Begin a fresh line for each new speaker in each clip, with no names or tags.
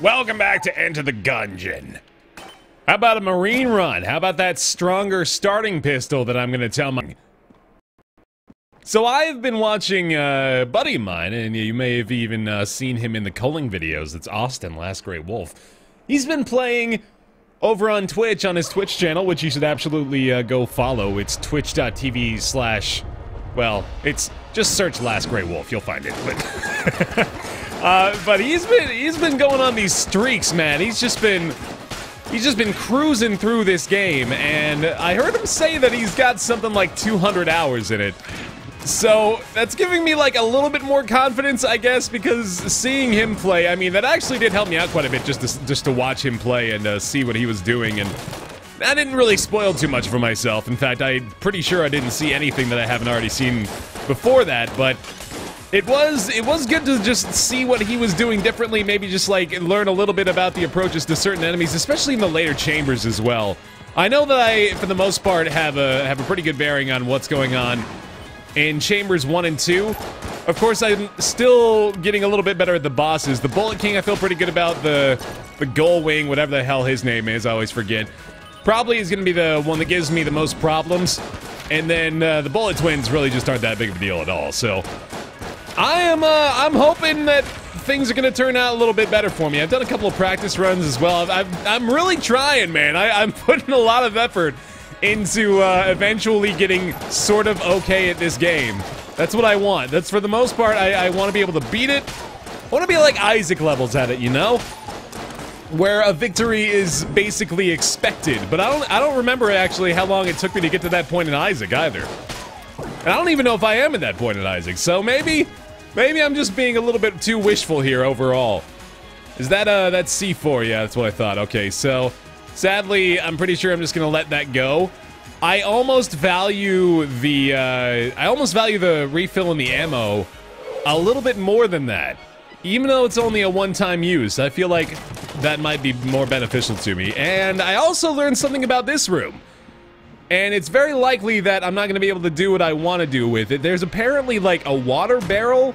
Welcome back to Enter the Gungeon. How about a marine run? How about that stronger starting pistol that I'm gonna tell my... So I've been watching a buddy of mine, and you may have even uh, seen him in the culling videos. It's Austin, Last Great Wolf. He's been playing over on Twitch, on his Twitch channel, which you should absolutely uh, go follow. It's twitch.tv slash... Well, it's... Just search Last Great Wolf, you'll find it. But, uh, but he's been he's been going on these streaks, man. He's just been he's just been cruising through this game, and I heard him say that he's got something like 200 hours in it. So that's giving me like a little bit more confidence, I guess, because seeing him play, I mean, that actually did help me out quite a bit just to, just to watch him play and uh, see what he was doing. And I didn't really spoil too much for myself. In fact, I'm pretty sure I didn't see anything that I haven't already seen before that. But it was it was good to just see what he was doing differently. Maybe just like learn a little bit about the approaches to certain enemies, especially in the later chambers as well. I know that I, for the most part, have a have a pretty good bearing on what's going on in Chambers 1 and 2. Of course, I'm still getting a little bit better at the bosses. The Bullet King, I feel pretty good about. The, the Gull Wing, whatever the hell his name is, I always forget. Probably is going to be the one that gives me the most problems. And then uh, the Bullet Twins really just aren't that big of a deal at all. So I am uh, I'm hoping that things are going to turn out a little bit better for me. I've done a couple of practice runs as well. i am really trying, man. I, I'm putting a lot of effort into uh, eventually getting sort of okay at this game. That's what I want. That's for the most part, I, I want to be able to beat it. I want to be like Isaac levels at it, you know? Where a victory is basically expected. But I don't I don't remember actually how long it took me to get to that point in Isaac either. And I don't even know if I am at that point in Isaac. So maybe maybe I'm just being a little bit too wishful here overall. Is that uh that C4? Yeah, that's what I thought. Okay, so Sadly, I'm pretty sure I'm just to let that go. I almost value the, uh, I almost value the refill in the ammo a little bit more than that. Even though it's only a one-time use, I feel like that might be more beneficial to me. And I also learned something about this room. And it's very likely that I'm not going to be able to do what I want to do with it. There's apparently like a water barrel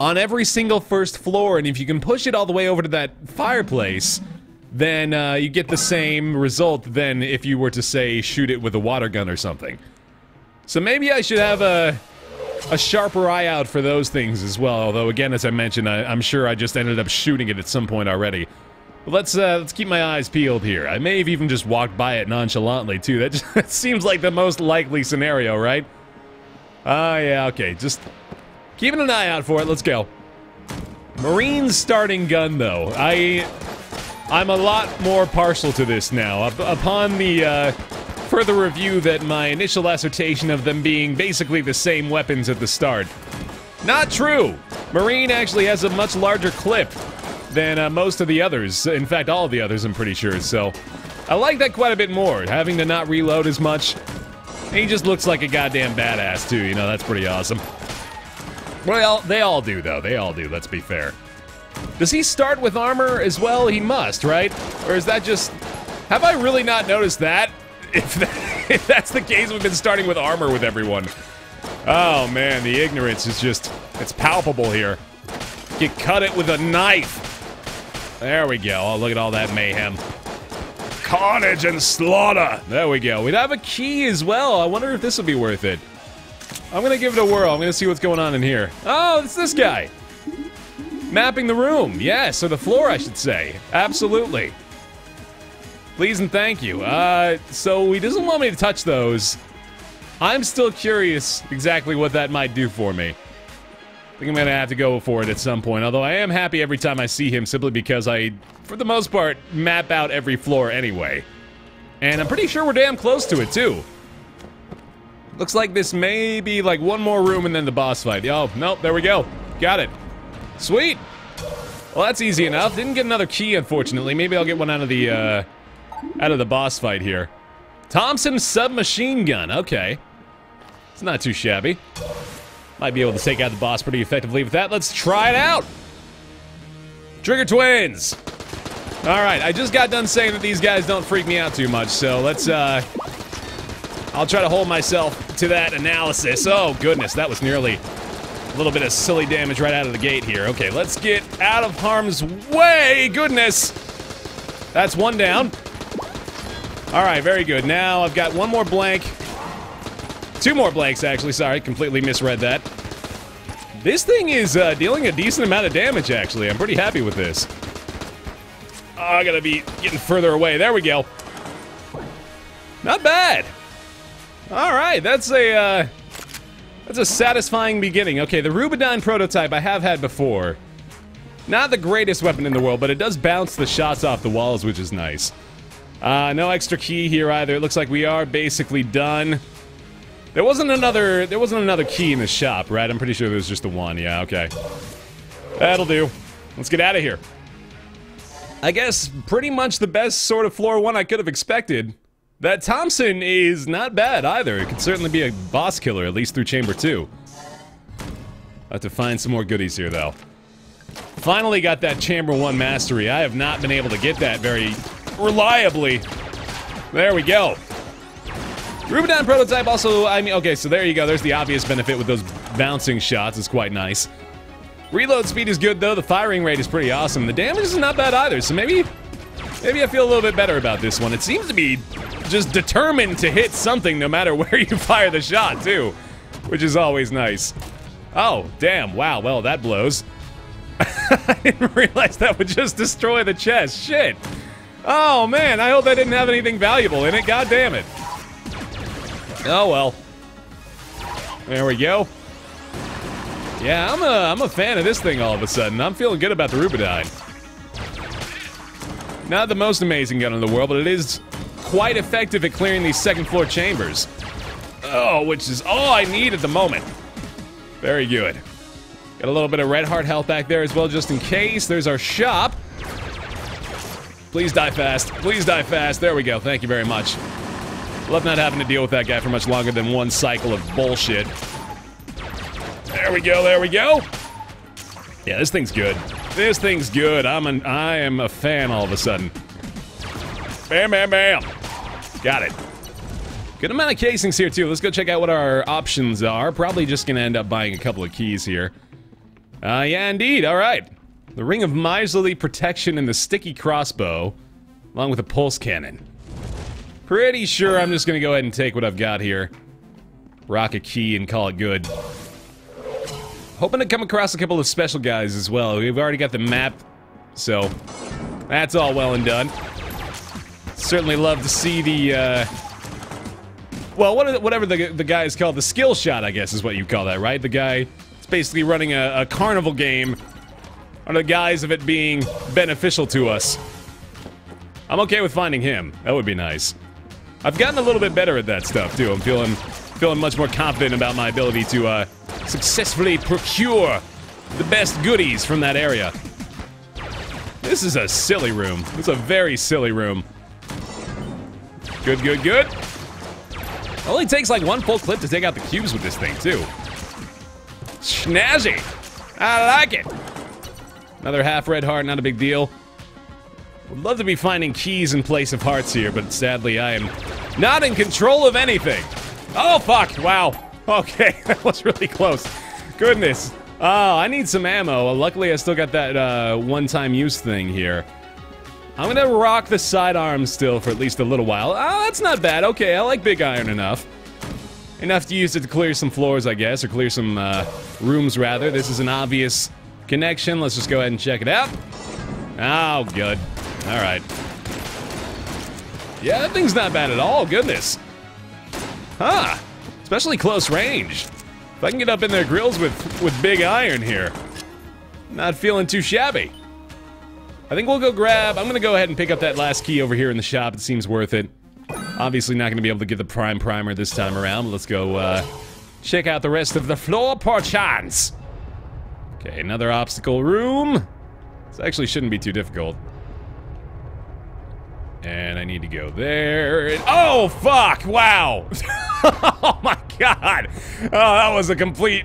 on every single first floor, and if you can push it all the way over to that fireplace, then uh, you get the same result than if you were to, say, shoot it with a water gun or something. So maybe I should have a, a sharper eye out for those things as well, although again, as I mentioned, I, am sure I just ended up shooting it at some point already. Let's, uh, let's keep my eyes peeled here. I may have even just walked by it nonchalantly, too. That, just, that seems like the most likely scenario, right? Ah, uh, yeah, okay, just keeping an eye out for it. Let's go. Marine starting gun, though. I I'm a lot more partial to this now. Up upon the uh, further review that my initial assertion of them being basically the same weapons at the start. Not true! Marine actually has a much larger clip than uh, most of the others. In fact, all of the others, I'm pretty sure. So, I like that quite a bit more. Having to not reload as much. He just looks like a goddamn badass, too. You know, that's pretty awesome. Well, they all do, though. They all do, let's be fair. Does he start with armor as well? He must, right? Or is that just... Have I really not noticed that? If, that, if that's the case, we've been starting with armor with everyone. Oh, man, the ignorance is just... It's palpable here. You cut it with a knife. There we go. Oh, look at all that mayhem. Carnage and slaughter. There we go. We'd have a key as well. I wonder if this would be worth it. I'm gonna give it a whirl. I'm gonna see what's going on in here. Oh, it's this guy. Mapping the room, yes, or the floor, I should say. Absolutely. Please and thank you. Uh, so he doesn't want me to touch those. I'm still curious exactly what that might do for me. I think I'm gonna have to go for it at some point, although I am happy every time I see him simply because I, for the most part, map out every floor anyway. And I'm pretty sure we're damn close to it, too. Looks like this may be like one more room and then the boss fight. Oh, nope, there we go. Got it. Sweet! Well, that's easy enough. Didn't get another key, unfortunately. Maybe I'll get one out of the, uh, out of the boss fight here. Thompson submachine gun. Okay. It's not too shabby. Might be able to take out the boss pretty effectively with that. Let's try it out! Trigger Twins! Alright, I just got done saying that these guys don't freak me out too much, so let's, uh... I'll try to hold myself to that analysis. Oh, goodness, that was nearly A little bit of silly damage right out of the gate here. Okay, let's get out of harm's way. Goodness. That's one down. All right, very good. Now I've got one more blank. Two more blanks, actually. Sorry, completely misread that. This thing is uh, dealing a decent amount of damage, actually. I'm pretty happy with this. Oh, I gotta be getting further away. There we go. Not bad. All right, that's a uh, that's a satisfying beginning. Okay, the Rubidon prototype I have had before. Not the greatest weapon in the world, but it does bounce the shots off the walls, which is nice. Uh, no extra key here either. It looks like we are basically done. There wasn't another there wasn't another key in the shop, right? I'm pretty sure there was just the one. Yeah, okay. That'll do. Let's get out of here. I guess pretty much the best sort of floor one I could have expected. That Thompson is not bad either. It could certainly be a boss killer, at least through Chamber 2. i have to find some more goodies here, though. Finally got that Chamber 1 mastery. I have not been able to get that very reliably. There we go. Rubidyne prototype also, I mean, okay, so there you go. There's the obvious benefit with those bouncing shots. It's quite nice. Reload speed is good, though. The firing rate is pretty awesome. The damage is not bad either, so maybe, maybe I feel a little bit better about this one. It seems to be just determined to hit something no matter where you fire the shot, too, which is always nice. Oh, damn. Wow, well, that blows. I didn't realize that would just destroy the chest. Shit. Oh, man, I hope that didn't have anything valuable in it. God damn it. Oh, well. There we go. Yeah, I'm a, I'm a fan of this thing all of a sudden. I'm feeling good about the Rubidine. Not the most amazing gun in the world, but it is quite effective at clearing these second floor chambers. Oh, which is all I need at the moment. Very good. Got a little bit of red heart health back there as well, just in case. There's our shop. Please die fast. Please die fast. There we go. Thank you very much. Love not having to deal with that guy for much longer than one cycle of bullshit. There we go. There we go. Yeah, this thing's good. This thing's good. I'm an I am a fan all of a sudden. Bam, bam, bam. Got it. Good amount of casings here, too. Let's go check out what our options are. Probably just gonna end up buying a couple of keys here. Uh, yeah, indeed. All right. The Ring of Miserly Protection and the Sticky Crossbow, along with a Pulse Cannon. Pretty sure I'm just gonna go ahead and take what I've got here. Rock a key and call it good. Hoping to come across a couple of special guys as well. We've already got the map, so that's all well and done. Certainly love to see the, uh... Well, what whatever the, the guy is called, the skill shot, I guess is what you call that, right? The guy is basically running a, a carnival game under the guise of it being beneficial to us. I'm okay with finding him. That would be nice. I've gotten a little bit better at that stuff, too. I'm feeling feeling much more confident about my ability to uh, successfully procure the best goodies from that area. This is a silly room. It's a very silly room. Good, good, good. Only takes like one full clip to take out the cubes with this thing, too. Snazzy. I like it. Another half red heart, not a big deal. Would love to be finding keys in place of hearts here, but sadly I am not in control of anything. Oh, fuck. Wow. Okay, that was really close. Goodness. Oh, I need some ammo. Luckily, I still got that uh, one-time use thing here. I'm gonna rock the sidearm still for at least a little while. Oh, that's not bad. Okay, I like big iron enough. Enough to use it to clear some floors, I guess, or clear some uh, rooms, rather. This is an obvious connection. Let's just go ahead and check it out. Oh, good. All right. Yeah, that thing's not bad at all. Goodness. Huh. Especially close range. If I can get up in their grills with, with big iron here. Not feeling too shabby. I think we'll go grab... I'm gonna go ahead and pick up that last key over here in the shop. It seems worth it. Obviously not gonna be able to get the prime primer this time around. Let's go, uh, check out the rest of the floor, perchance. Okay, another obstacle room. This actually shouldn't be too difficult. And I need to go there. oh, fuck! Wow! oh my god! Oh, that was a complete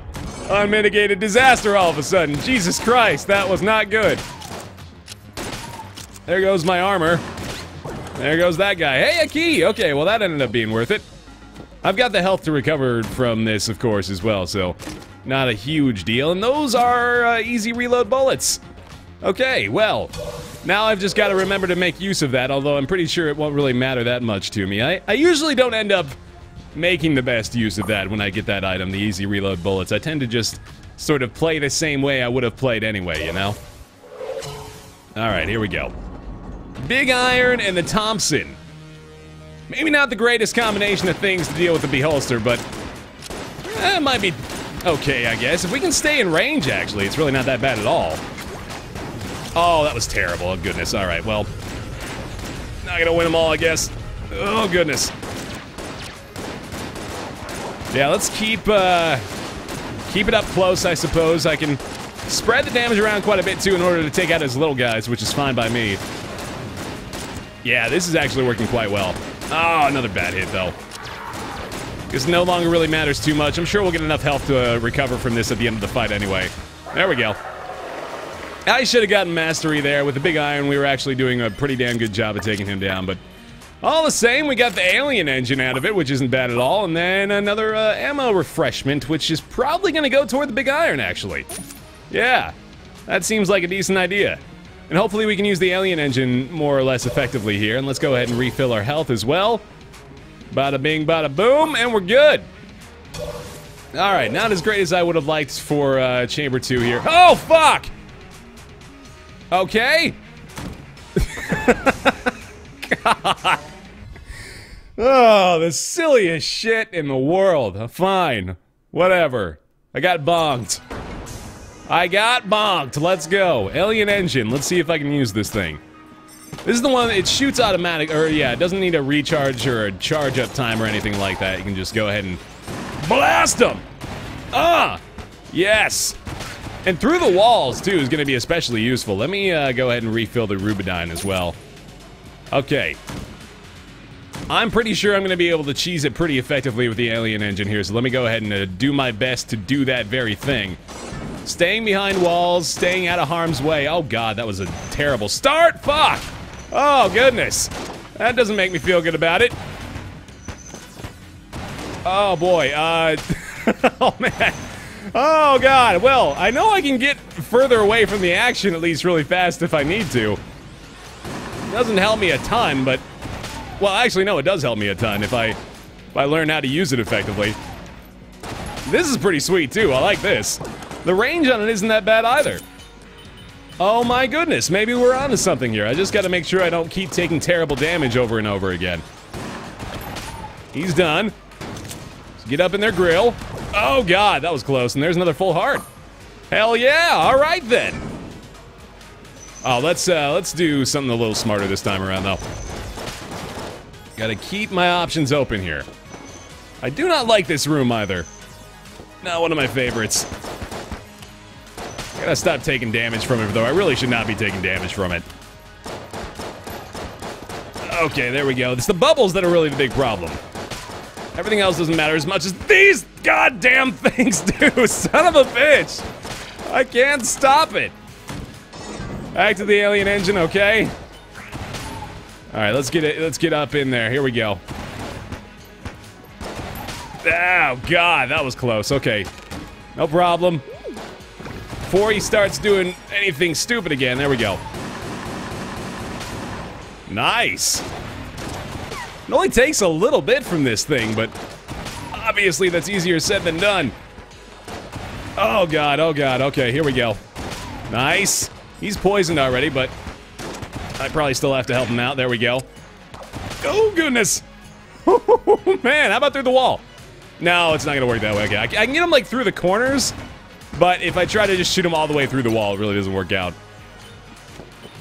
unmitigated disaster all of a sudden. Jesus Christ, that was not good. There goes my armor. There goes that guy. Hey, a key! Okay, well that ended up being worth it. I've got the health to recover from this, of course, as well, so not a huge deal. And those are uh, easy reload bullets. Okay, well, now I've just got to remember to make use of that, although I'm pretty sure it won't really matter that much to me. I, I usually don't end up making the best use of that when I get that item, the easy reload bullets. I tend to just sort of play the same way I would have played anyway, you know? Alright, here we go. Big Iron and the Thompson. Maybe not the greatest combination of things to deal with the Beholster, but eh, it might be okay, I guess. If we can stay in range, actually, it's really not that bad at all. Oh, that was terrible. Oh, goodness. All right, well, not gonna win them all, I guess. Oh, goodness. Yeah, let's keep, uh, keep it up close, I suppose. I can spread the damage around quite a bit, too, in order to take out his little guys, which is fine by me. Yeah, this is actually working quite well. Oh, another bad hit, though. This no longer really matters too much. I'm sure we'll get enough health to uh, recover from this at the end of the fight anyway. There we go. I should have gotten mastery there. With the big iron, we were actually doing a pretty damn good job of taking him down, but all the same, we got the alien engine out of it, which isn't bad at all, and then another uh, ammo refreshment, which is probably going to go toward the big iron, actually. Yeah, that seems like a decent idea. And hopefully we can use the alien engine more or less effectively here, and let's go ahead and refill our health as well. Bada bing, bada boom, and we're good. Alright, not as great as I would have liked for uh, Chamber 2 here. Oh, fuck! Okay. God. Oh, the silliest shit in the world. Fine. Whatever. I got bonked. I got bonked. Let's go. Alien engine. Let's see if I can use this thing. This is the one, it shoots automatic, or yeah, it doesn't need a recharge or a charge up time or anything like that. You can just go ahead and blast them. Ah! Yes! And through the walls, too, is going to be especially useful. Let me uh, go ahead and refill the Rubidine as well. Okay. I'm pretty sure I'm going to be able to cheese it pretty effectively with the alien engine here, so let me go ahead and uh, do my best to do that very thing. Staying behind walls, staying out of harm's way. Oh god, that was a terrible start! Fuck! Oh goodness! That doesn't make me feel good about it. Oh boy, uh... oh man. Oh god, well, I know I can get further away from the action at least really fast if I need to. Doesn't help me a ton, but... Well, actually, no, it does help me a ton if I, if I learn how to use it effectively. This is pretty sweet, too. I like this. The range on it isn't that bad either. Oh my goodness, maybe we're onto something here. I just gotta make sure I don't keep taking terrible damage over and over again. He's done. Get up in their grill. Oh god, that was close, and there's another full heart. Hell yeah, alright then. Oh, let's uh, let's do something a little smarter this time around, though. Gotta keep my options open here. I do not like this room either. Not one of my favorites. Gotta stop taking damage from it, though. I really should not be taking damage from it. Okay, there we go. It's the bubbles that are really the big problem. Everything else doesn't matter as much as these goddamn things do. Son of a bitch. I can't stop it. Back to the alien engine, okay? All right, let's get it. Let's get up in there. Here we go. Oh God, that was close. Okay, no problem. Before he starts doing anything stupid again, there we go. Nice. It only takes a little bit from this thing, but obviously that's easier said than done. Oh God, oh God. Okay, here we go. Nice. He's poisoned already, but I probably still have to help him out. There we go. Oh, goodness. Oh, man, how about through the wall? No, it's not to work that way. Okay, I, I can get him, like, through the corners, but if I try to just shoot him all the way through the wall, it really doesn't work out.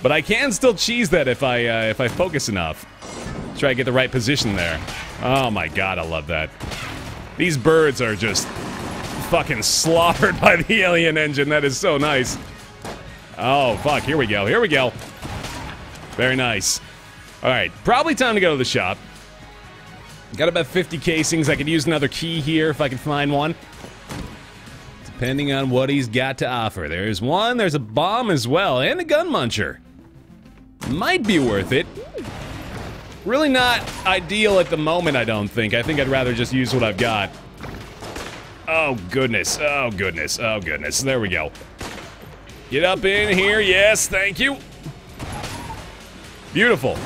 But I can still cheese that if I, uh, if I focus enough. Try to get the right position there. Oh, my God, I love that. These birds are just fucking slaughtered by the alien engine. That is so nice. Oh, fuck. Here we go. Here we go. Very nice. All right. Probably time to go to the shop. Got about 50 casings. I could use another key here if I can find one. Depending on what he's got to offer. There's one. There's a bomb as well. And a gun muncher. Might be worth it. Really not ideal at the moment, I don't think. I think I'd rather just use what I've got. Oh, goodness. Oh, goodness. Oh, goodness. There we go. Get up in here. Yes, thank you. Beautiful.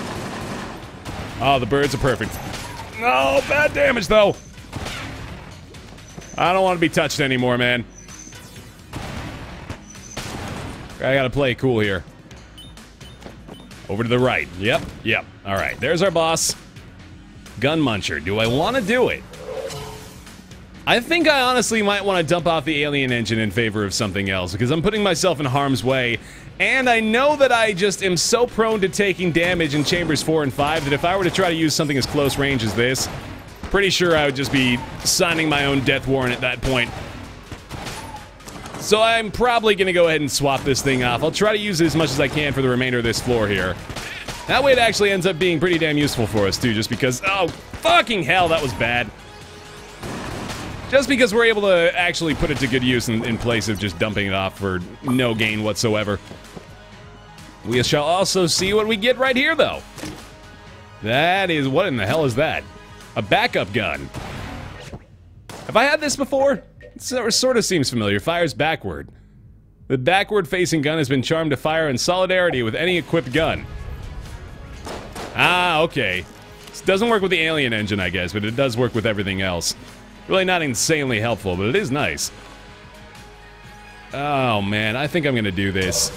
Oh, the birds are perfect. No, bad damage, though. I don't want to be touched anymore, man. I gotta play cool here. Over to the right. Yep, yep. Alright, there's our boss. Gun Muncher. Do I want to do it? I think I honestly might want to dump off the alien engine in favor of something else, because I'm putting myself in harm's way, and I know that I just am so prone to taking damage in Chambers 4 and 5 that if I were to try to use something as close range as this, pretty sure I would just be signing my own death warrant at that point. So I'm probably going to go ahead and swap this thing off. I'll try to use it as much as I can for the remainder of this floor here. That way it actually ends up being pretty damn useful for us, too, just because... Oh, fucking hell, that was bad. Just because we're able to actually put it to good use in, in place of just dumping it off for no gain whatsoever. We shall also see what we get right here, though. That is... What in the hell is that? A backup gun. Have I had this before? It sort of seems familiar. Fires backward. The backward-facing gun has been charmed to fire in solidarity with any equipped gun. Ah, okay. This doesn't work with the alien engine, I guess, but it does work with everything else. Really not insanely helpful, but it is nice. Oh, man, I think I'm gonna do this.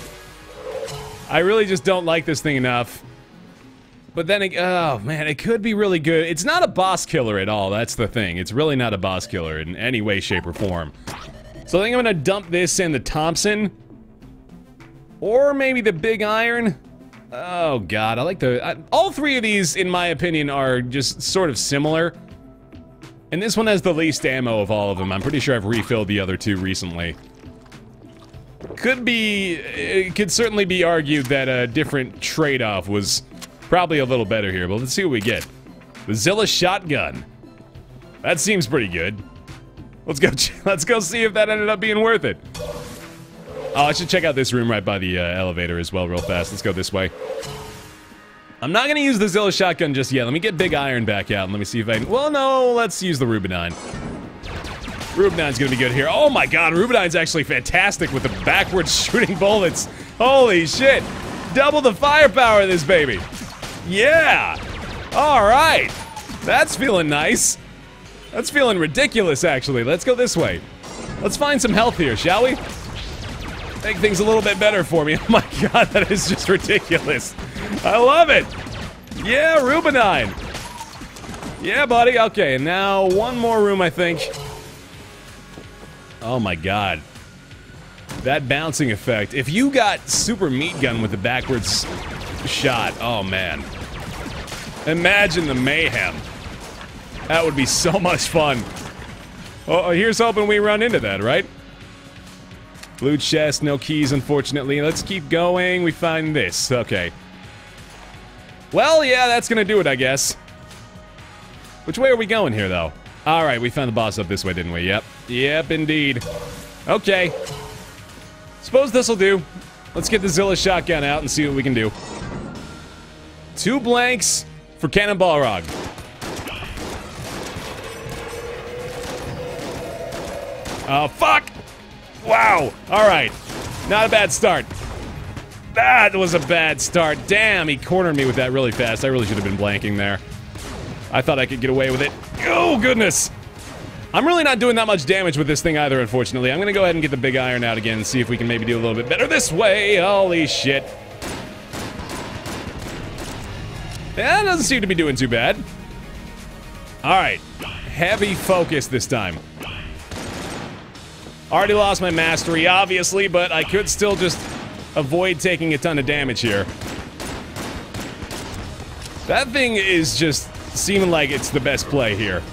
I really just don't like this thing enough. But then, it, oh man, it could be really good. It's not a boss killer at all, that's the thing. It's really not a boss killer in any way, shape, or form. So I think I'm gonna dump this in the Thompson. Or maybe the Big Iron. Oh god, I like the... I, all three of these, in my opinion, are just sort of similar. And this one has the least ammo of all of them. I'm pretty sure I've refilled the other two recently. Could be... It could certainly be argued that a different trade-off was probably a little better here, but let's see what we get. The Zilla Shotgun. That seems pretty good. Let's go, let's go see if that ended up being worth it. Oh, I should check out this room right by the uh, elevator as well real fast. Let's go this way. I'm not gonna use the Zilla shotgun just yet. Let me get Big Iron back out and let me see if I can... Well, no, let's use the Rubenine. Rubenine's gonna be good here. Oh my god, Rubenine's actually fantastic with the backwards shooting bullets. Holy shit. Double the firepower of this baby. Yeah! Alright! That's feeling nice. That's feeling ridiculous, actually. Let's go this way. Let's find some health here, shall we? Make things a little bit better for me. Oh my god, that is just ridiculous. I love it! Yeah, Rubenine! Yeah, buddy. Okay, now one more room, I think. Oh my god. That bouncing effect. If you got super meat gun with the backwards shot, oh man. Imagine the mayhem. That would be so much fun. Oh, oh, here's hoping we run into that, right? Blue chest, no keys, unfortunately. Let's keep going. We find this. Okay. Well, yeah, that's gonna do it, I guess. Which way are we going here, though? Alright, we found the boss up this way, didn't we? Yep. Yep, indeed. Okay. Suppose this'll do. Let's get the Zilla shotgun out and see what we can do. Two blanks for Cannonbalrog. Oh, fuck! Wow. All right. Not a bad start. That was a bad start. Damn, he cornered me with that really fast. I really should have been blanking there. I thought I could get away with it. Oh, goodness. I'm really not doing that much damage with this thing either, unfortunately. I'm to go ahead and get the big iron out again and see if we can maybe do a little bit better this way. Holy shit. That doesn't seem to be doing too bad. All right. Heavy focus this time. Already lost my mastery, obviously, but I could still just avoid taking a ton of damage here. That thing is just seeming like it's the best play here.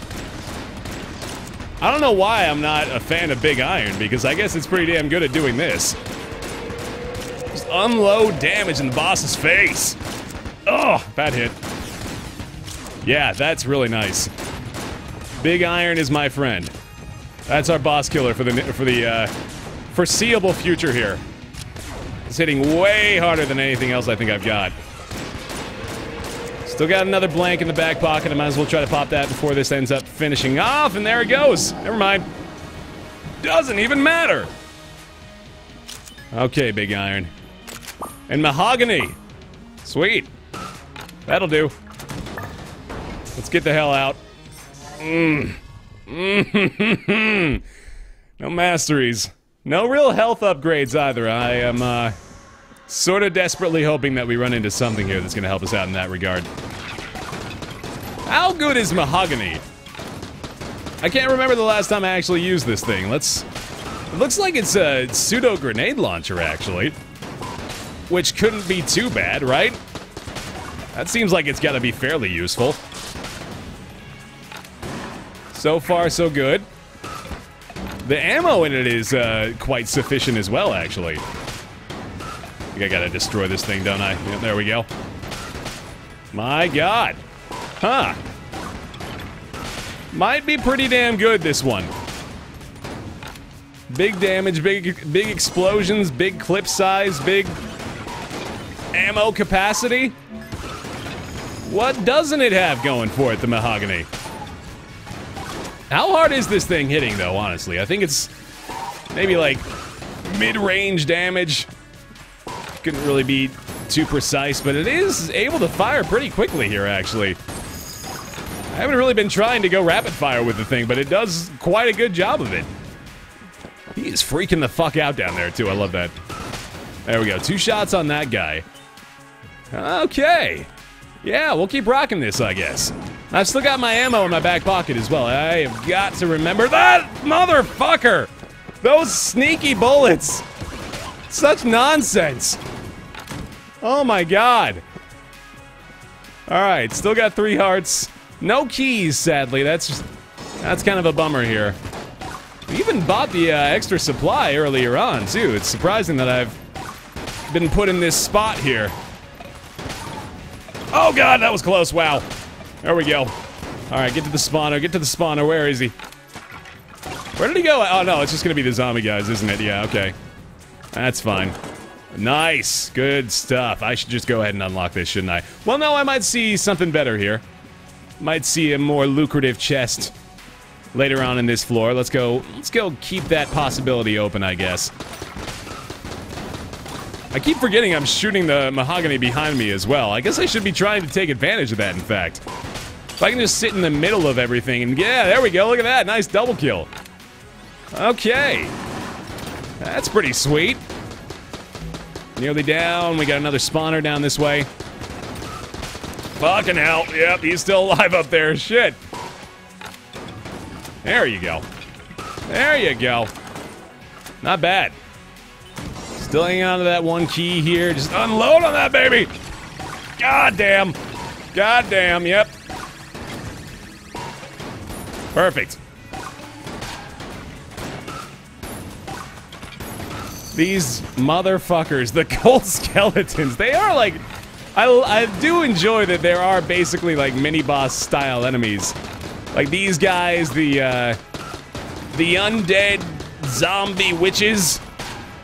I don't know why I'm not a fan of Big Iron, because I guess it's pretty damn good at doing this. Just unload damage in the boss's face. Oh, bad hit. Yeah, that's really nice. Big Iron is my friend. That's our boss killer for the for the uh, foreseeable future here. It's hitting way harder than anything else I think I've got. Still got another blank in the back pocket. I might as well try to pop that before this ends up finishing off. And there it goes. Never mind. doesn't even matter. Okay, Big Iron. And mahoguny. Sweet. That'll do. Let's get the hell out. Mmm. Mmm. no masteries. No real health upgrades either. I am, uh, sort of desperately hoping that we run into something here that's gonna help us out in that regard. How good is mahoguny? I can't remember the last time I actually used this thing. Let's... It looks like it's a pseudo grenade launcher, actually. Which couldn't be too bad, right? That seems like it's gotta be fairly useful. So far, so good. The ammo in it is uh, quite sufficient as well, actually. I I gotta destroy this thing, don't I? Yep, there we go. My god. Huh. Might be pretty damn good, this one. Big damage, big big explosions, big clip size, big ammo capacity. What doesn't it have going for it, the mahoguny? How hard is this thing hitting, though, honestly? I think it's maybe like mid-range damage. Couldn't really be too precise, but it is able to fire pretty quickly here, actually. I haven't really been trying to go rapid fire with the thing, but it does quite a good job of it. He is freaking the fuck out down there, too. I love that. There we go. Two shots on that guy. Okay. Yeah, we'll keep rocking this, I guess. I've still got my ammo in my back pocket as well. I have got to remember that motherfucker! Those sneaky bullets! Such nonsense! Oh my god. Alright, still got three hearts. No keys, sadly. That's that's kind of a bummer here. We even bought the uh, extra supply earlier on, too. It's surprising that I've been put in this spot here. Oh god, that was close, wow. There we go. Alright, get to the spawner, get to the spawner, where is he? Where did he go? Oh no, it's just gonna be the zombie guys, isn't it? Yeah, okay. That's fine. Nice, good stuff. I should just go ahead and unlock this, shouldn't I? Well, no, I might see something better here. Might see a more lucrative chest later on in this floor. Let's go, let's go keep that possibility open, I guess. I keep forgetting I'm shooting the mahoguny behind me as well. I guess I should be trying to take advantage of that, in fact. If I can just sit in the middle of everything and yeah, there we go, look at that, nice double kill. Okay. That's pretty sweet. Nearly down, we got another spawner down this way. Fucking hell, yep, he's still alive up there, shit. There you go. There you go. Not bad. Still hanging on to that one key here. Just unload on that baby. God damn. God damn, yep. Perfect. These motherfuckers, the cold skeletons, they are like... I, I do enjoy that there are basically like mini-boss style enemies. Like these guys, the, uh... The undead zombie witches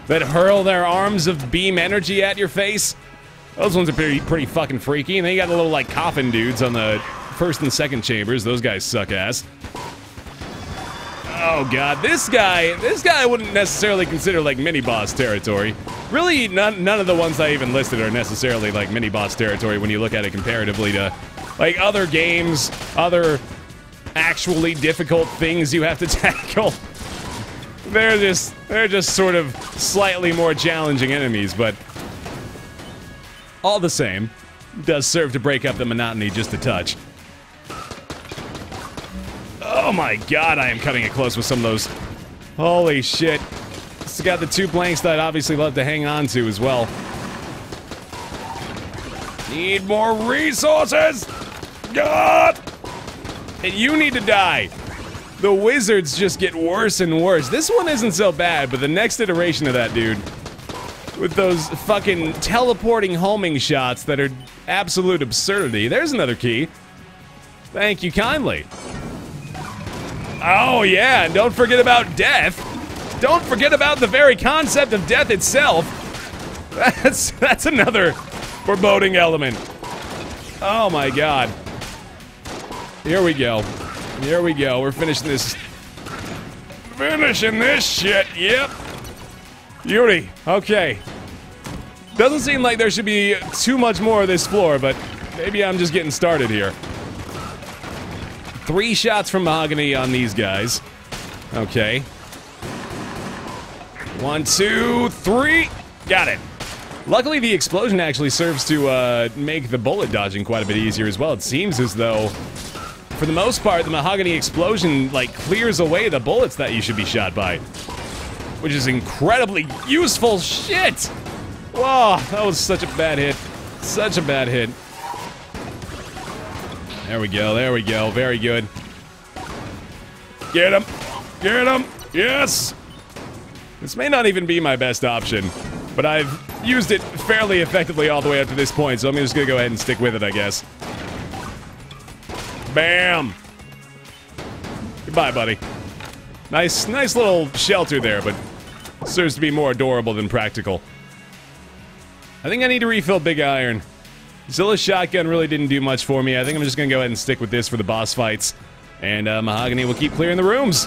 that hurl their arms of beam energy at your face. Those ones are pretty, pretty fucking freaky. And then you got the little, like, coffin dudes on the first and second chambers. Those guys suck ass. Oh, God. This guy, this guy I wouldn't necessarily consider, like, mini-boss territory. Really, none, none of the ones I even listed are necessarily, like, mini-boss territory when you look at it comparatively to, like, other games, other actually difficult things you have to tackle. They're just, they're just sort of slightly more challenging enemies, but all the same, does serve to break up the monotony just a touch. Oh my god, I am cutting it close with some of those. Holy shit. It's got the two planks that I'd obviously love to hang on to as well. Need more resources! God! And you need to die! The wizards just get worse and worse. This one isn't so bad, but the next iteration of that dude with those fucking teleporting homing shots that are absolute absurdity. There's another key. Thank you kindly. Oh yeah, and don't forget about death. Don't forget about the very concept of death itself. That's that's another foreboding element. Oh my god. Here we go. Here we go. We're finishing this finishing this shit. Yep. Beauty. Okay. Doesn't seem like there should be too much more of this floor, but maybe I'm just getting started here. Three shots from Mahoguny on these guys. Okay. One, two, three. Got it. Luckily, the explosion actually serves to uh, make the bullet dodging quite a bit easier as well. It seems as though, for the most part, the Mahoguny explosion, like, clears away the bullets that you should be shot by. Which is incredibly useful shit! Whoa, that was such a bad hit. Such a bad hit. There we go, there we go. Very good. Get him! Get him! Yes! This may not even be my best option, but I've used it fairly effectively all the way up to this point, so I'm just gonna go ahead and stick with it, I guess. Bam! Goodbye, buddy. Nice, nice little shelter there, but serves to be more adorable than practical. I think I need to refill Big Iron. Zilla's shotgun really didn't do much for me. I think I'm just gonna go ahead and stick with this for the boss fights. And uh, Mahoguny will keep clearing the rooms.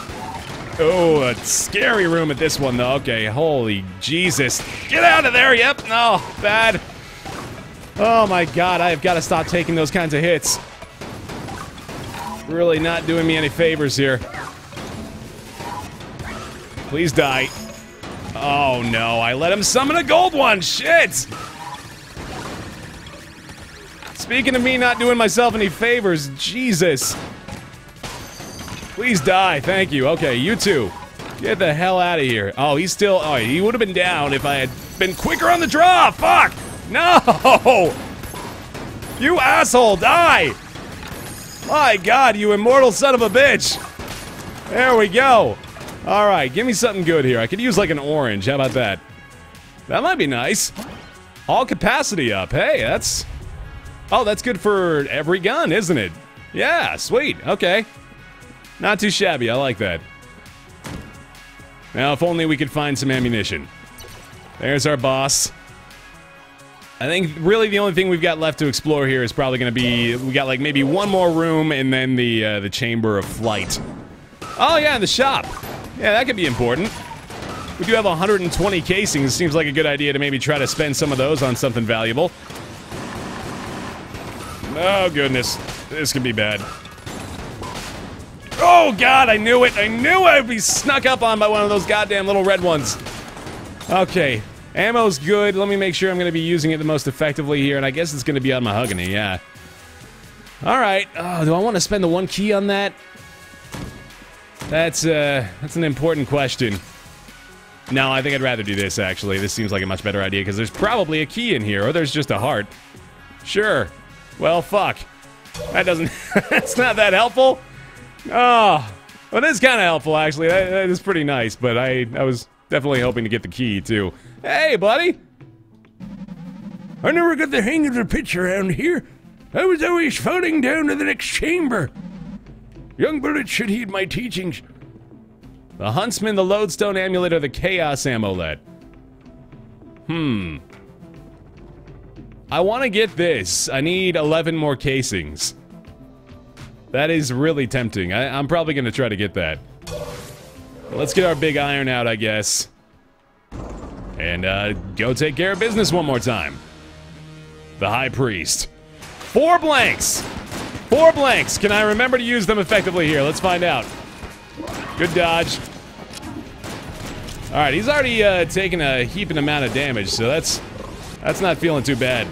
Oh, a scary room at this one, though. Okay, holy Jesus. Get out of there! Yep, no, bad. Oh my god, I have got to stop taking those kinds of hits. Really not doing me any favors here. Please die. Oh no, I let him summon a gold one! Shit! Speaking of me not doing myself any favors, Jesus. Please die, thank you. Okay, you two. Get the hell out of here. Oh, he's still. Oh, he would have been down if I had been quicker on the draw. Fuck! No! You asshole, die! My god, you immortal son of a bitch! There we go. Alright, give me something good here. I could use like an orange. How about that? That might be nice. All capacity up. Hey, that's. Oh, that's good for every gun, isn't it? Yeah, sweet. Okay. Not too shabby, I like that. Now, if only we could find some ammunition. There's our boss. I think really the only thing we've got left to explore here is probably going to be... We got like maybe one more room and then the, uh, the Chamber of Flight. Oh yeah, the shop. Yeah, that could be important. We do have 120 casings. Seems like a good idea to maybe try to spend some of those on something valuable. Oh, goodness. This could be bad. Oh god, I knew it! I knew I'd be snuck up on by one of those goddamn little red ones. Okay, ammo's good. Let me make sure I'm going to be using it the most effectively here, and I guess it's going to be on Mahoguny, yeah. Alright, oh, do I want to spend the one key on that? That's, uh, that's an important question. No, I think I'd rather do this, actually. This seems like a much better idea, because there's probably a key in here, or there's just a heart. Sure. Well, fuck. That doesn't... that's not that helpful. Oh, well, that's kind of helpful, actually. That, that is pretty nice, but I, I was definitely hoping to get the key, too. Hey, buddy!
I never got the hang of the pitch around here. I was always floating down to the next chamber. Young Bullet should heed my teachings.
The Huntsman, the Lodestone Amulet, or the Chaos Amulet? Hmm. I want to get this. I need 11 more casings. That is really tempting. I, am probably going to try to get that. Let's get our big iron out, I guess. And uh, go take care of business one more time. The High Priest. Four blanks! Four blanks! Can I remember to use them effectively here? Let's find out. Good dodge. Alright, he's already uh, taken a heaping amount of damage, so that's that's not feeling too bad.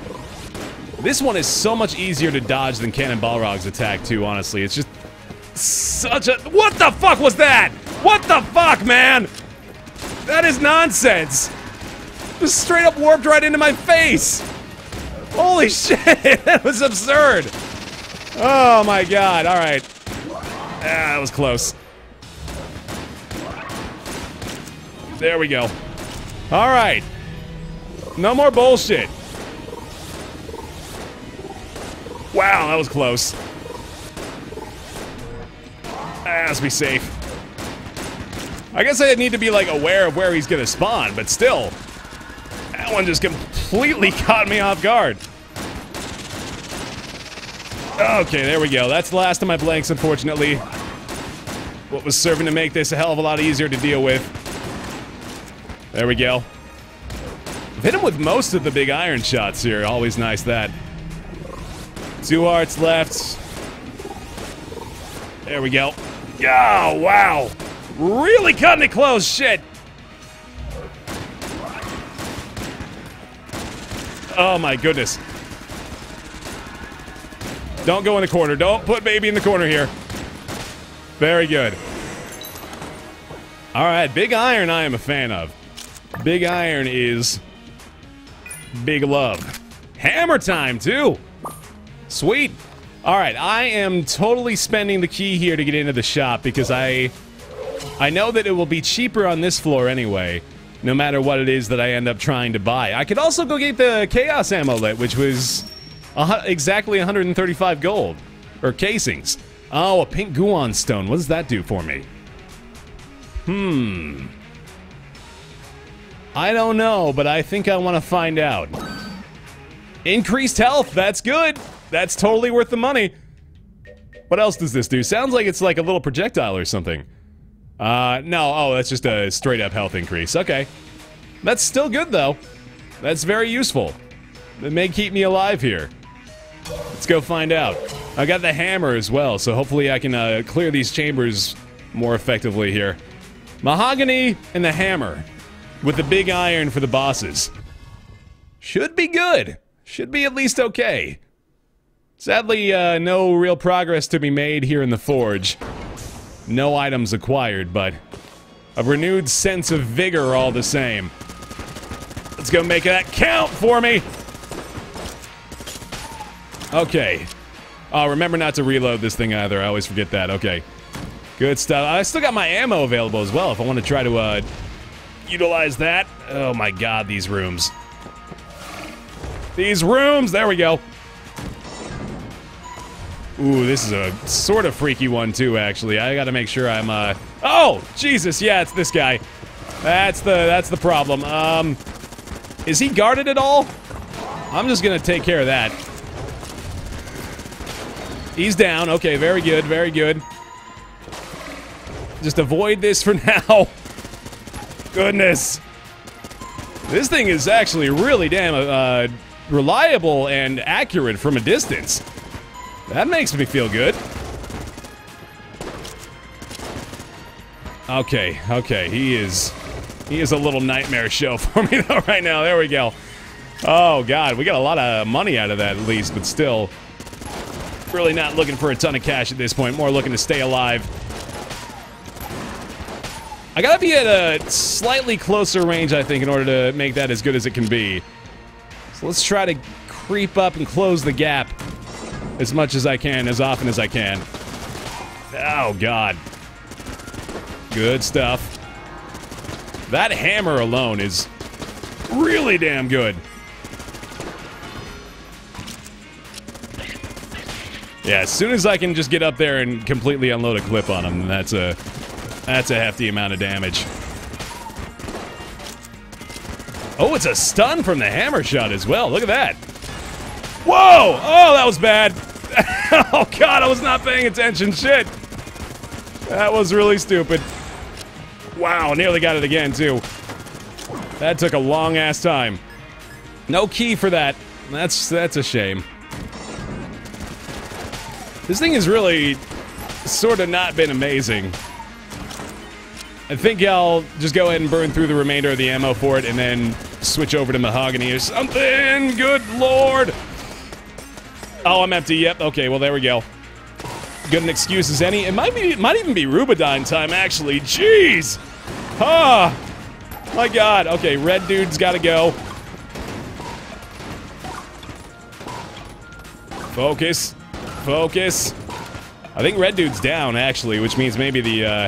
This one is so much easier to dodge than Cannonbalrog's attack, too, honestly. It's just such a... What the fuck was that? What the fuck, man? That is nonsense. Just straight up warped right into my face. Holy shit, that was absurd. Oh my god, alright. Ah, that was close. There we go. Alright. No more bullshit. Wow, that was close. Ah, let's be safe. I guess I need to be, like, aware of where he's gonna spawn, but still. That one just completely caught me off guard. Okay, there we go. That's the last of my blanks, unfortunately. what was serving to make this a hell of a lot easier to deal with. There we go. Hit him with most of the big iron shots here. Always nice that. Two hearts left. There we go. Oh, wow. Really cutting it close. Shit. Oh, my goodness. Don't go in the corner. Don't put baby in the corner here. Very good. All right, Big Iron I am a fan of. Big Iron is big love. Hammer time, too. Sweet. All right, I am totally spending the key here to get into the shop because I I know that it will be cheaper on this floor anyway, no matter what it is that I end up trying to buy. I could also go get the Chaos Ammolet, which was exactly 135 gold. Or casings. Oh, a pink Guon stone. What does that do for me? Hmm. I don't know, but I think I want to find out. Increased health, that's good. That's totally worth the money. What else does this do? Sounds like it's like a little projectile or something. Uh, no, oh, that's just a straight up health increase. Okay. That's still good though. That's very useful. It may keep me alive here. Let's go find out. I got the hammer as well, so hopefully I can uh, clear these chambers more effectively here. Mahoguny and the hammer, with the big iron for the bosses. Should be good. Should be at least okay. Sadly, uh, no real progress to be made here in the forge. No items acquired, but a renewed sense of vigor all the same. Let's go make that count for me! Okay. Oh, remember not to reload this thing either. I always forget that. Okay. Good stuff. I still got my ammo available as well if I want to try to, uh, utilize that. Oh my god, these rooms. These rooms! There we go. Ooh, this is a sort of freaky one too, actually. I gotta make sure I'm, uh... Oh! Jesus, yeah, it's this guy. That's the, that's the problem. Um, is he guarded at all? I'm just gonna take care of that. He's down. Okay, very good, very good. Just avoid this for now. Goodness. This thing is actually really damn uh, reliable and accurate from a distance. That makes me feel good. Okay, okay, he is... He is a little nightmare show for me though right now. There we go. Oh god, we got a lot of money out of that at least, but still... Really not looking for a ton of cash at this point, more looking to stay alive. I gotta be at a slightly closer range, I think, in order to make that as good as it can be. So let's try to creep up and close the gap as much as I can, as often as I can. Oh, God. Good stuff. That hammer alone is really damn good. Yeah, as soon as I can just get up there and completely unload a clip on him, that's a that's a hefty amount of damage. Oh, it's a stun from the hammer shot as well. Look at that. Whoa! Oh, that was bad. oh god, I was not paying attention. Shit. That was really stupid. Wow, nearly got it again too. That took a long ass time. No key for that. That's that's a shame. This thing has really sort of not been amazing. I think I'll just go ahead and burn through the remainder of the ammo for it and then switch over to Mahoguny or something. Good lord. Oh, I'm empty. Yep. Okay, well, there we go. Good an excuse as any. It might be. It might even be Rubidyne time, actually. Jeez. Ah. My god. Okay, red dude's got to go. Focus. Focus. I think red dude's down, actually, which means maybe the, uh,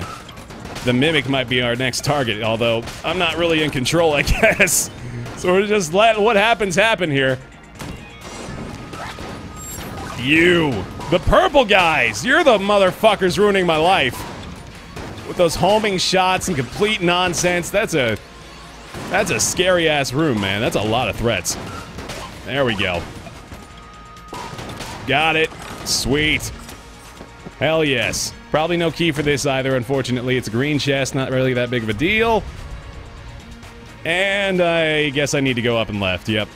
the Mimic might be our next target, although I'm not really in control, I guess. So we're just letting what happens happen here. You, the purple guys, you're the motherfuckers ruining my life. With those homing shots and complete nonsense, that's a, that's a scary ass room, man. That's a lot of threats. There we go. Got it. Sweet. Hell yes. Probably no key for this either, unfortunately. It's a green chest, not really that big of a deal. And I guess I need to go up and left, yep.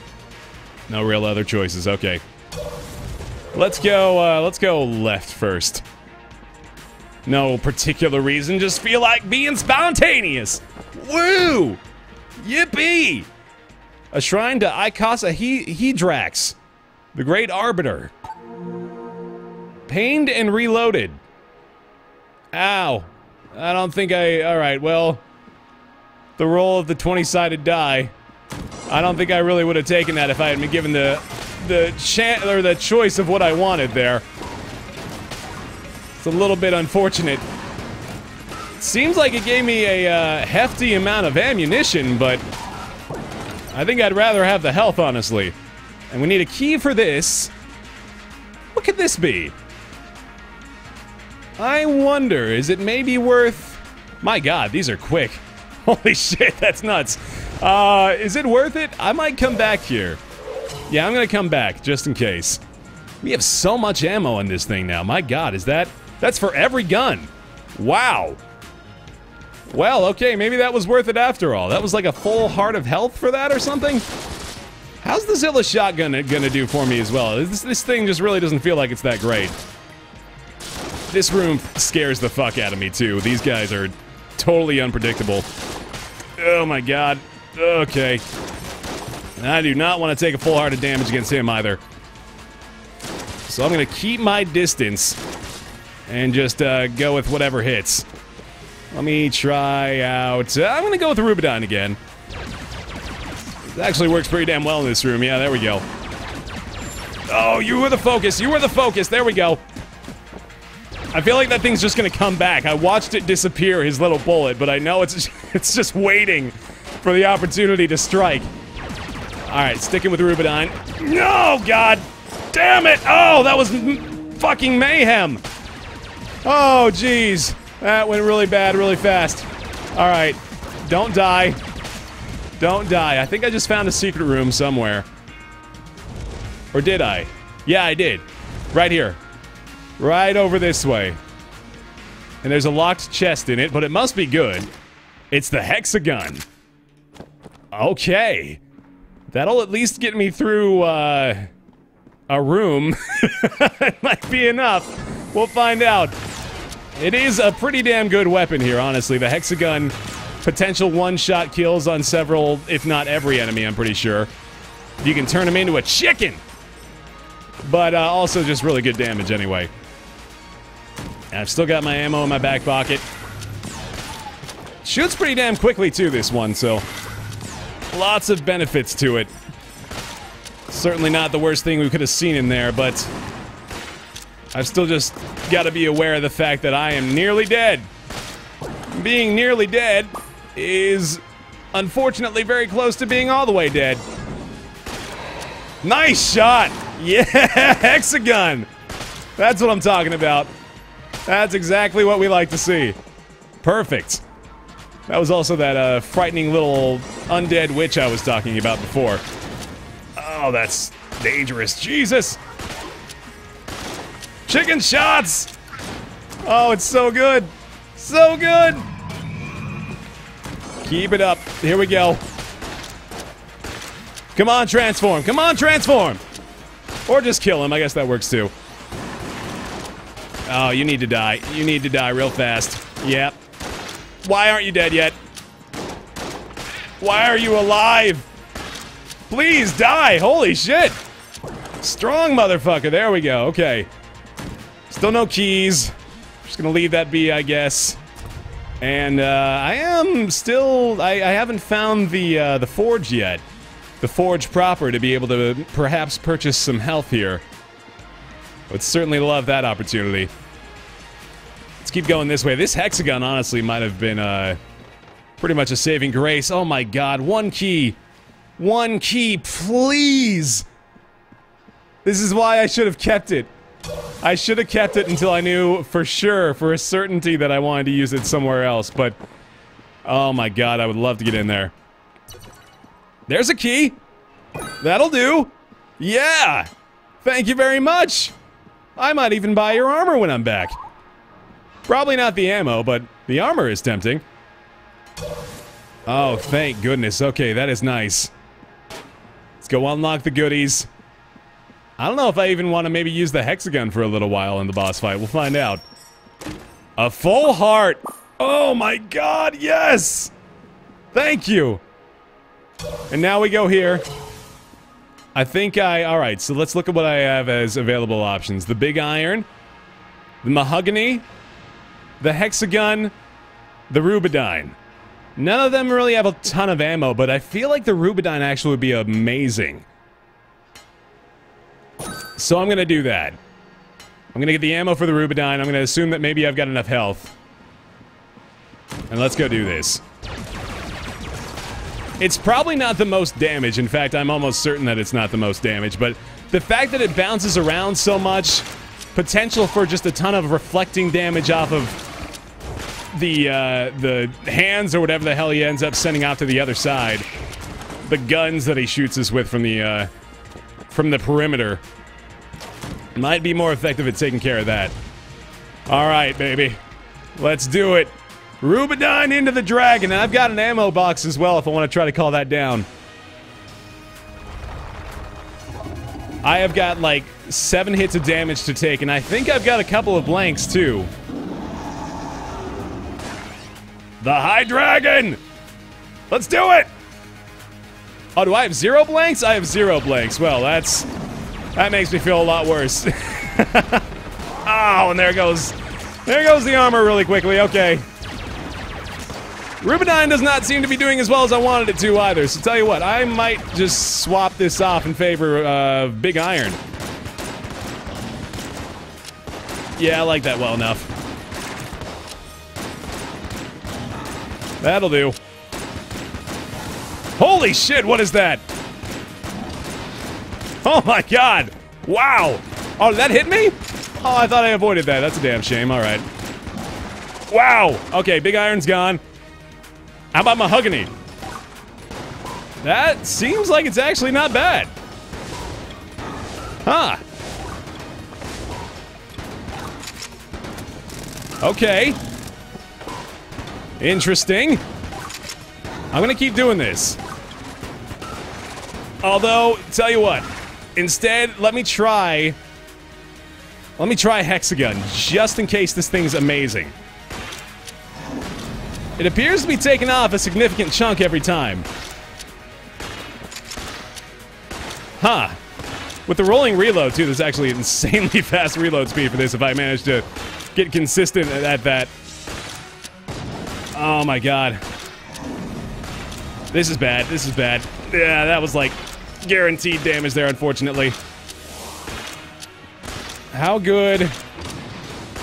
No real other choices, okay. Let's go, uh, let's go left first. No particular reason, just feel like being spontaneous. Woo! Yippee! A shrine to Ikasa he Hedrax, the Great Arbiter. Pained and reloaded. Ow. I don't think I... Alright, well... The roll of the 20-sided die. I don't think I really would have taken that if I had been given the... The chan or the choice of what I wanted there. It's a little bit unfortunate. Seems like it gave me a uh, hefty amount of ammunition, but... I think I'd rather have the health, honestly. And we need a key for this. What could this be? I wonder, is it maybe worth... My god, these are quick. Holy shit, that's nuts. Uh, is it worth it? I might come back here. Yeah, I'm gonna come back, just in case. We have so much ammo in this thing now. My god, is that... That's for every gun. Wow. Well, okay, maybe that was worth it after all. That was like a full heart of health for that or something? How's the Zilla shotgun gonna do for me as well? This, this thing just really doesn't feel like it's that great. This room scares the fuck out of me, too. These guys are totally unpredictable. Oh my god. Okay. I do not want to take a full heart of damage against him either. So I'm going to keep my distance and just uh, go with whatever hits. Let me try out... Uh, I'm going to go with the Rubidion again. It actually works pretty damn well in this room. Yeah, there we go. Oh, you were the focus. You were the focus. There we go. I feel like that thing's just gonna come back. I watched it disappear, his little bullet, but I know it's it's just waiting for the opportunity to strike. Alright, sticking with Rubidion. No, God! Damn it! Oh, that was fucking mayhem! Oh, jeez. That went really bad really fast. Alright. Don't die. Don't die. I think I just found a secret room somewhere. Or did I? Yeah, I did. Right here. Right over this way. And there's a locked chest in it, but it must be good. It's the hexagun. Okay. That'll at least get me through, uh, a room. it might be enough. We'll find out. It is a pretty damn good weapon here, honestly. The hexagun, potential one-shot kills on several, if not every enemy, I'm pretty sure. You can turn him into a chicken! But uh, also just really good damage anyway. And I've still got my ammo in my back pocket. Shoots pretty damn quickly too, this one, so... Lots of benefits to it. Certainly not the worst thing we could have seen in there, but... I've still just got to be aware of the fact that I am nearly dead. Being nearly dead is unfortunately very close to being all the way dead. Nice shot! Yeah, hexagun! That's what I'm talking about. That's exactly what we like to see. Perfect. That was also that uh, frightening little undead witch I was talking about before. Oh, that's dangerous. Jesus! Chicken shots! Oh, it's so good. So good! Keep it up. Here we go. Come on, transform. Come on, transform! Or just kill him. I guess that works too. Oh, you need to die. You need to die real fast. Yep. Why aren't you dead yet? Why are you alive? Please die! Holy shit! Strong motherfucker. There we go. Okay. Still no keys. Just gonna leave that be, I guess. And uh, I am still. I, I haven't found the uh, the forge yet. The forge proper to be able to perhaps purchase some health here. Would certainly love that opportunity. Let's keep going this way. This hexagun, honestly, might have been uh, pretty much a saving grace. Oh my god, one key. One key, please! This is why I should have kept it. I should have kept it until I knew for sure, for a certainty, that I wanted to use it somewhere else, but... Oh my god, I would love to get in there. There's a key! That'll do! Yeah! Thank you very much! I might even buy your armor when I'm back. Probably not the ammo, but the armor is tempting. Oh, thank goodness. Okay, that is nice. Let's go unlock the goodies. I don't know if I even want to maybe use the hexagun for a little while in the boss fight. We'll find out. A full heart. Oh my god, yes! Thank you. And now we go here. I think I... Alright, so let's look at what I have as available options. The big iron. The mahoguny. The hexagun. The Rubidine. None of them really have a ton of ammo, but I feel like the Rubidine actually would be amazing. So I'm gonna do that. I'm gonna get the ammo for the Rubidine. I'm gonna assume that maybe I've got enough health. And let's go do this. It's probably not the most damage. In fact, I'm almost certain that it's not the most damage. But the fact that it bounces around so much, potential for just a ton of reflecting damage off of the uh, the hands or whatever the hell he ends up sending out to the other side. The guns that he shoots us with from the uh, from the perimeter might be more effective at taking care of that. All right, baby, let's do it. Rubedyne into the dragon, and I've got an ammo box as well if I want to try to call that down. I have got like seven hits of damage to take, and I think I've got a couple of blanks too. The High Dragun! Let's do it! Oh, do I have zero blanks? I have zero blanks. Well, that's... That makes me feel a lot worse. oh, and there goes... There goes the armor really quickly. Okay. Rubedyne does not seem to be doing as well as I wanted it to either, so tell you what, I might just swap this off in favor of uh, Big Iron. Yeah, I like that well enough. That'll do. Holy shit, what is that? Oh my god! Wow! Oh, did that hit me? Oh, I thought I avoided that. That's a damn shame. Alright. Wow! Okay, Big Iron's gone. How about mahoguny? That seems like it's actually not bad. Huh. Okay. Interesting. I'm gonna keep doing this. Although, tell you what, instead, let me try... Let me try Hexagun, just in case this thing's amazing. It appears to be taking off a significant chunk every time. Huh. With the rolling reload, too, there's actually insanely fast reload speed for this if I manage to get consistent at that. Oh my god. This is bad. This is bad. Yeah, that was like guaranteed damage there, unfortunately. How good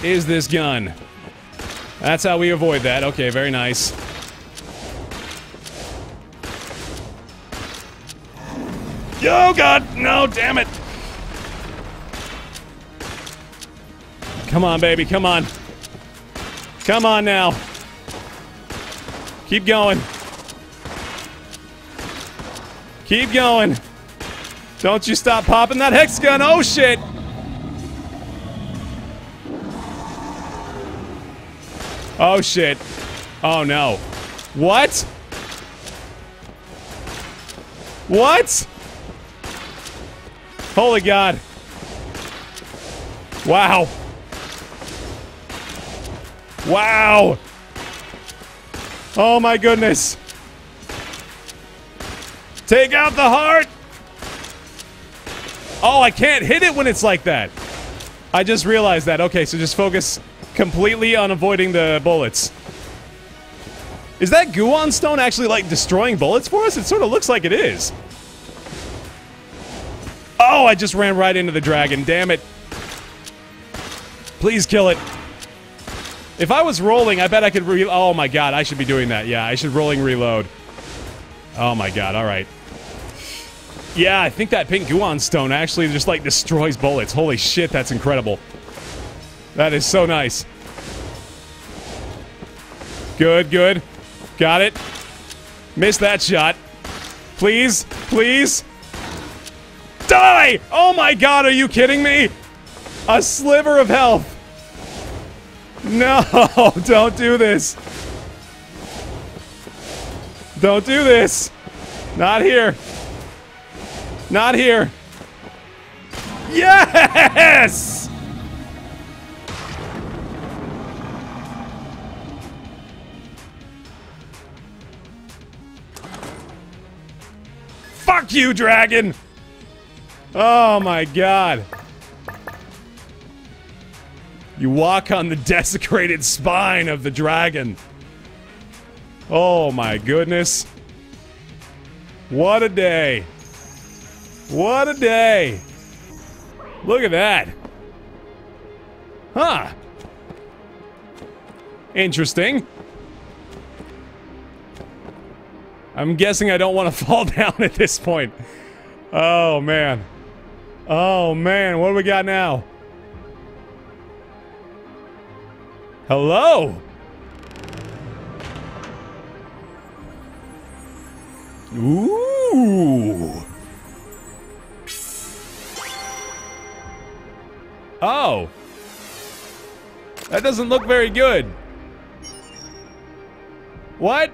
is this gun? That's how we avoid that. Okay, very nice. Oh god, no, damn it. Come on, baby, come on. Come on now. Keep going. Keep going. Don't you stop popping that hex gun. Oh shit. Oh shit. Oh no. What? What? Holy god. Wow. Wow. Oh my goodness. Take out the heart. Oh, I can't hit it when it's like that. I just realized that. Okay, so just focus completely on avoiding the bullets. Is that Guon Stone actually, like, destroying bullets for us? It sort of looks like it is. Oh, I just ran right into the dragon. Damn it. Please kill it. If I was rolling, I bet I could re- Oh my god, I should be doing that. Yeah, I should rolling reload. Oh my god, alright. Yeah, I think that pink Guon Stone actually just, like, destroys bullets. Holy shit, that's incredible. That is so nice. Good, good. Got it. Missed that shot. Please, please. Die! Oh my god, are you kidding me? A sliver of health. No, don't do this. Don't do this. Not here. Not here. Yes! Fuck you, dragon! Oh my god. You walk on the desecrated spine of the dragon. Oh my goodness. What a day. What a day. Look at that. Huh. Interesting. I'm guessing I don't want to fall down at this point. Oh, man. Oh, man. What do we got now? Hello? Ooh. Oh. That doesn't look very good. What?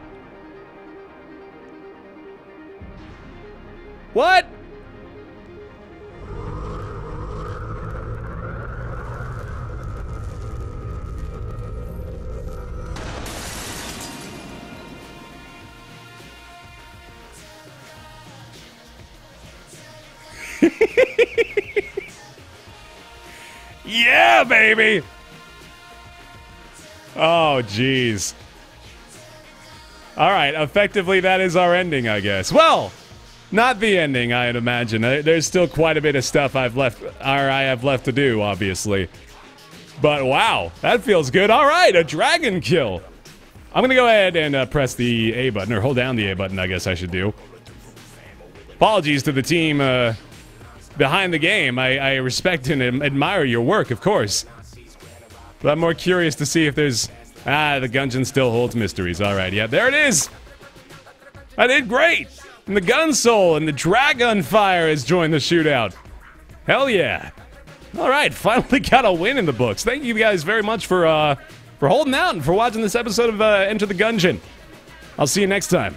What? Baby! Oh, jeez. Alright, effectively that is our ending, I guess. Well, not the ending, I'd imagine. There's still quite a bit of stuff I've left, or I have left to do, obviously. But wow, that feels good. Alright, a dragon kill! I'm gonna go ahead and uh, press the A button, or hold down the A button, I guess I should do. Apologies to the team uh, behind the game. I, I respect and admire your work, of course. But I'm more curious to see if there's... Ah, the Gungeon still holds mysteries. Alright, yeah, there it is! I did great! And the Gun Soul and the Dragon Fire has joined the shootout. Hell yeah. Alright, finally got a win in the books. Thank you guys very much for, uh, for holding out and for watching this episode of uh, Enter the Gungeon. I'll see you next time.